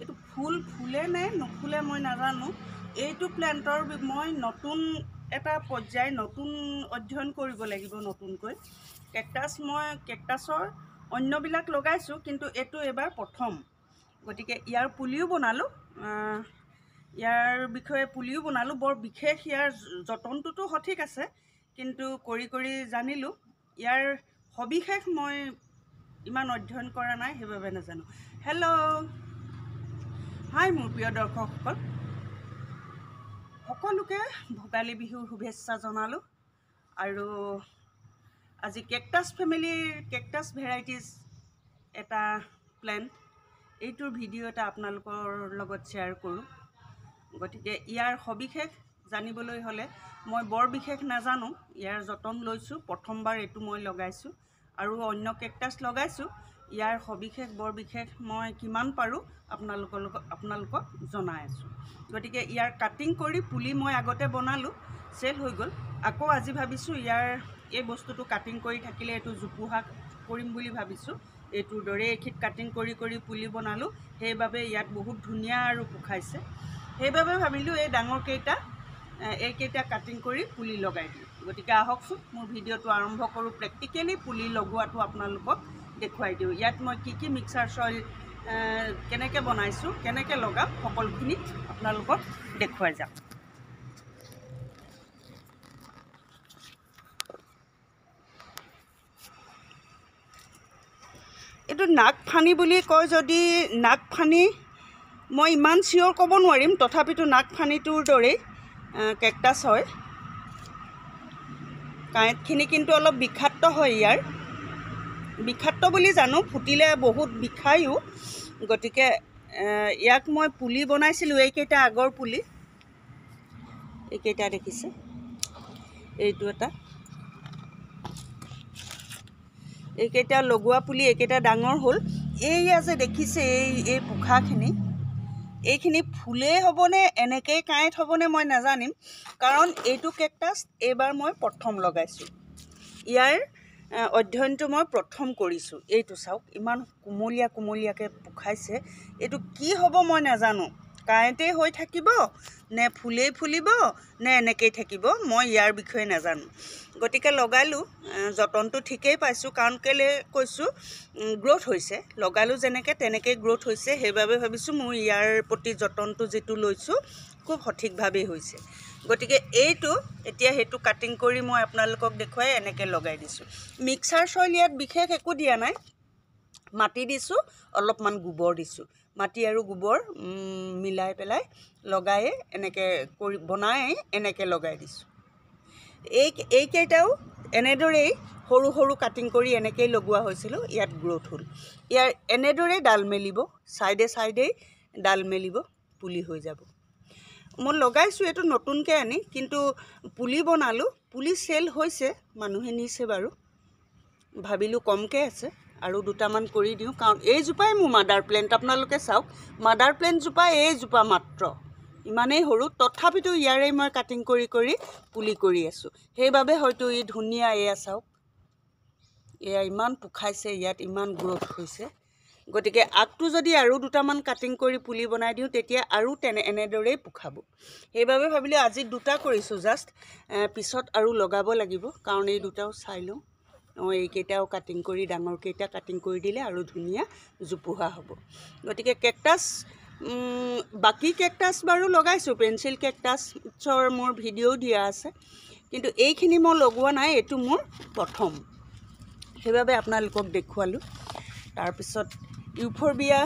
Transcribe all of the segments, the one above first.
এইটো ফুল ফুলে নে নুফুলে মই নাজানো। এইটো প্লেণ্টৰ মই নতুন এটা পৰ্যায় নতুন অধ্যয়ন কৰিব লাগিব নতুনকৈ। কেকটাছ মই কেকটাছৰ অন্যবিলাক লগাইছোঁ কিন্তু এইটো এইবাৰ প্ৰথম। গতিকে ইয়াৰ পুলিও বনালোঁ ইয়াৰ বিষয়ে পুলিও বনালোঁ। বৰ বিশেষ ইয়াৰ যতনটোতো সঠিক আছে কিন্তু কৰি কৰি জানিলোঁ। ইয়াৰ সবিশেষ মই ইমান অধ্যয়ন কৰা নাই সেইবাবে নাজানো। হেল্ল' হাই মোৰ প্ৰিয় দৰ্শকসকল। সকলোকে ভোগালী বিহুৰ শুভেচ্ছা জনালোঁ আৰু আজি কেকটাছ ফেমিলিৰ কেকটাছ ভেৰাইটিজ এটা প্লেণ্ট এইটোৰ ভিডিঅ' এটা আপোনালোকৰ লগত শ্বেয়াৰ কৰোঁ। গতিকে ইয়াৰ সবিশেষ জানিবলৈ হ'লে মই বৰ বিশেষ নাজানো ইয়াৰ যতন লৈছোঁ প্ৰথমবাৰ এইটো মই লগাইছোঁ। আৰু অন্য কেকটাছ লগাইছোঁ। ইয়াৰ সবিশেষ বৰ বিশেষ মই কিমান পাৰোঁ আপোনালোকৰ আপোনালোকক জনাই আছোঁ। গতিকে ইয়াৰ কাটিং কৰি পুলি মই আগতে বনালোঁ চেল হৈ গ'ল। আকৌ আজি ভাবিছোঁ ইয়াৰ এই বস্তুটো কাটিং কৰি থাকিলে এইটো জোপোহা কৰিম বুলি ভাবিছোঁ। এইটোৰ দৰে এইখিত কাটিং কৰি কৰি পুলি বনালোঁ। সেইবাবে ইয়াত বহুত ধুনীয়া আৰু পোখাইছে। সেইবাবে ভাবিলোঁ এই ডাঙৰকেইটা এইকেইটা কাটিং কৰি পুলি লগাই দিওঁ গতিকে আহকচোন মোৰ ভিডিঅ'টো আৰম্ভ কৰোঁ প্ৰেক্টিকেলি পুলি লগোৱাটো আপোনালোকক দেখুৱাই দিওঁ। ইয়াত মই কি কি মিক্সাৰ চইল কেনেকৈ বনাইছোঁ কেনেকৈ লগাম সকলোখিনি আপোনালোকক দেখুৱাই যাম। এইটো নাক ফানি বুলি কয় যদি নাক ফানি মই ইমান চিয়'ৰ ক'ব নোৱাৰিম তথাপিতো নাক ফানিটোৰ দৰেই। কেকটাছ হয়। কাঁইটখিনি কিন্তু অলপ বিষাক্ত হয় ইয়াৰ। বিষাক্ত বুলি জানো ফুটিলে বহুত বিষায়ো। গতিকে ইয়াক মই পুলি বনাইছিলোঁ এইকেইটা আগৰ পুলি। এইকেইটা দেখিছে। এইটো এটা। এইকেইটা লগোৱা পুলি এইকেইটা ডাঙৰ হ'ল। এইয়া যে দেখিছে এই এই পোখাখিনি। এইখিনি ফুলেই হ'বনে এনেকেই কাঁইট হ'বনে মই নাজানিম। কাৰণ এইটো কেকটাছ এইবাৰ মই প্ৰথম লগাইছোঁ। ইয়াৰ অধ্যয়নটো মই প্ৰথম কৰিছোঁ। এইটো চাওক ইমান কোমলীয়া কোমলীয়াকৈ পোখাইছে। এইটো কি হ'ব মই নাজানো। কাঁইটেই হৈ থাকিব নে ফুলেই ফুলিব নে এনেকেই থাকিব মই ইয়াৰ বিষয়ে নাজানো। গতিকে লগালোঁ যতনটো ঠিকেই পাইছোঁ কাৰণ কেলৈ কৈছোঁ গ্ৰ'থ হৈছে। লগালোঁ যেনেকৈ তেনেকৈ গ্ৰ'থ হৈছে সেইবাবে ভাবিছোঁ মোৰ ইয়াৰ প্ৰতি যতনটো যিটো লৈছোঁ খুব সঠিকভাৱেই হৈছে। গতিকে এইটো এতিয়া সেইটো কাটিং কৰি মই আপোনালোকক দেখুৱাই এনেকৈ লগাই দিছোঁ। মিক্সাৰ চইল ইয়াত বিশেষ একো দিয়া নাই। মাটি দিছোঁ অলপমান গোবৰ দিছোঁ। মাটি আৰু গোবৰ মিলাই পেলাই লগায়ে এনেকৈ কৰি বনাই এনেকৈ লগাই দিছোঁ। এই এইকেইটাও এনেদৰেই সৰু সৰু কাটিং কৰি এনেকৈয়ে লগোৱা হৈছিলোঁ ইয়াত গ্ৰ'থ হ'ল। ইয়াৰ এনেদৰেই ডাল মেলিব ছাইডে ছাইডেই ডাল মেলিব পুলি হৈ যাব। মই লগাইছোঁ এইটো নতুনকৈ আনি কিন্তু পুলি বনালোঁ পুলি চেল হৈছে মানুহে নিছে বাৰু। ভাবিলোঁ কমকৈ আছে। আৰু দুটামান কৰি দিওঁ কাৰণ এইজোপাই মোৰ মাদাৰ প্লেণ্ট আপোনালোকে চাওক মাদাৰ প্লেণ্টজোপা এইজোপা মাত্ৰ। ইমানেই সৰু তথাপিতো ইয়াৰে মই কাটিং কৰি কৰি পুলি কৰি আছোঁ। সেইবাবে হয়তো ই ধুনীয়া এয়া চাওক। এয়া ইমান পোখাইছে ইয়াত ইমান গ্ৰ'থ হৈছে। গতিকে আগটো যদি আৰু দুটামান কাটিং কৰি পুলি বনাই দিওঁ তেতিয়া আৰু তেনে এনেদৰেই পোখাব। সেইবাবে ভাবিলোঁ আজি দুটা কৰিছোঁ জাষ্ট পিছত আৰু লগাব লাগিব কাৰণ এই দুটাও চাই লওঁ। এইকেইটাও কাটিং কৰি ডাঙৰকেইটা কাটিং কৰি দিলে আৰু ধুনীয়া জোপোহা হ'ব। গতিকে কেকটাছ বাকী কেকটাছ বাৰু লগাইছোঁ পেঞ্চিল কেকটাছৰ মোৰ ভিডিঅ'ও দিয়া আছে। কিন্তু এইখিনি মই লগোৱা নাই এইটো মোৰ প্ৰথম। সেইবাবে আপোনালোকক দেখুৱালোঁ। তাৰপিছত ইউফৰবিয়া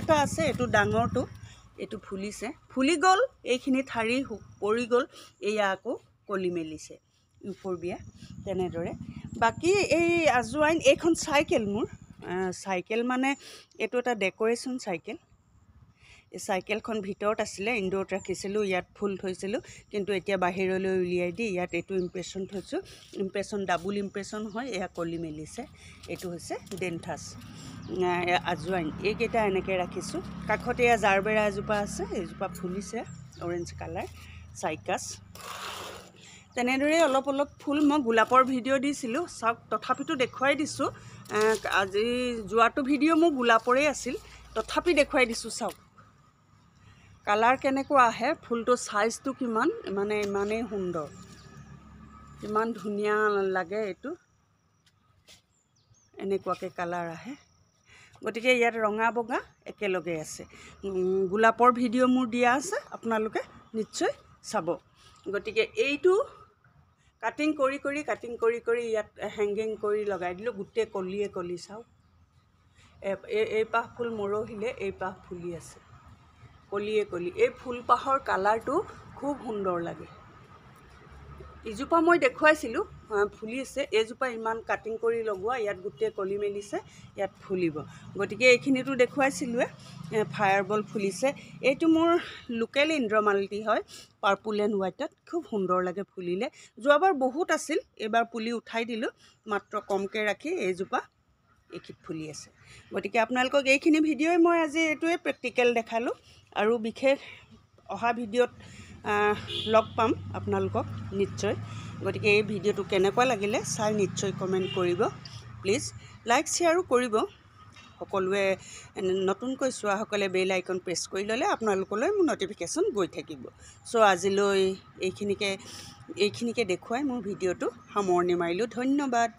এটা আছে এইটো ডাঙৰটো এইটো ফুলিছে। ফুলি গ'ল এইখিনি ঠাৰি পৰি গ'ল এয়া আকৌ কলি মেলিছে। ইউফৰবিয়া তেনেদৰে। বাকী এই আজোৱাইন এইখন চাইকেল মোৰ। চাইকেল মানে এইটো এটা ডেক'ৰেশ্যন চাইকেল। এই চাইকেলখন ভিতৰত আছিলে ইনডোৰত ৰাখিছিলোঁ ইয়াত ফুল থৈছিলোঁ কিন্তু এতিয়া বাহিৰলৈ উলিয়াই দি ইয়াত এইটো ইমপ্ৰেশ্যন থৈছোঁ। ইমপ্ৰেশ্যন ডাবুল ইমপ্ৰেশ্যন হয় এয়া কলি মেলিছে। এইটো হৈছে ডেণ্ঠাছ আজোৱাইন এইকেইটা এনেকৈ ৰাখিছোঁ। কাষতে এয়া জাৰবেৰা এজোপা আছে এইজোপা ফুলিছে অৰেঞ্জ কালাৰ চাইকাছ। তেনেদৰেই অলপ অলপ ফুল মই গোলাপৰ ভিডিঅ' দিছিলোঁ চাওক তথাপিতো দেখুৱাই দিছোঁ আজি যোৱাটো ভিডিঅ' মোৰ গোলাপৰেই আছিল তথাপি দেখুৱাই দিছোঁ চাওক। কালাৰ কেনেকুৱা আহে ফুলটোৰ ছাইজটো কিমান মানে ইমানেই সুন্দৰ। কিমান ধুনীয়া লাগে এইটো। এনেকুৱাকৈ কালাৰ আহে। গতিকে ইয়াত ৰঙা বগা একেলগে আছে। গোলাপৰ ভিডিঅ' মোৰ দিয়া আছে আপোনালোকে নিশ্চয় চাব। গতিকে এইটো কাটিং কৰি কৰি কাটিং কৰি কৰি ইয়াত হেংগিং কৰি লগাই দিলোঁ গোটেই কলিয়ে কলি চাওক। এ- এই এই পাহ ফুল মৰহিলে এই পাহ ফুলি আছে। কলিয়ে কলি। এই ফুলপাহৰ কালাৰটো খুব সুন্দৰ লাগে। ইজোপা মই দেখুৱাইছিলোঁ ফুলিছে এইজোপা ইমান কাটিং কৰি লগোৱা ইয়াত গোটেই কলি মেলিছে ইয়াত ফুলিব। গতিকে এইখিনিতো দেখুৱাইছিলোঁৱে ফায়াৰবল ফুলিছে। এইটো মোৰ লোকেল ইন্দ্ৰমালতী হয় পাৰ্পুল এণ্ড হোৱাইটত খুব সুন্দৰ লাগে ফুলিলে। যোৱাবাৰ বহুত আছিল এইবাৰ পুলি উঠাই দিলোঁ মাত্ৰ কমকৈ ৰাখি এইজোপা এইখিত ফুলি আছে। গতিকে আপোনালোকক এইখিনি ভিডিঅ'ই মই আজি এইটোৱে প্ৰেক্টিকেল দেখালোঁ। আৰু বিশেষ অহা ভিডিঅ'ত লগ পাম আপোনালোকক নিশ্চয়। গতিকে এই ভিডিঅ'টো কেনেকুৱা লাগিলে চাই নিশ্চয় কমেণ্ট কৰিব। প্লিজ লাইক শ্বেয়াৰো কৰিব। সকলোৱে নতুনকৈ চোৱাসকলে বেল আইকন প্ৰেছ কৰি ল'লে আপোনালোকলৈ মোৰ ন'টিফিকেশ্যন গৈ থাকিব। চ' আজিলৈ এইখিনিকে এইখিনিকে দেখুৱাই মোৰ ভিডিঅ'টো সামৰণি মাৰিলোঁ। ধন্যবাদ।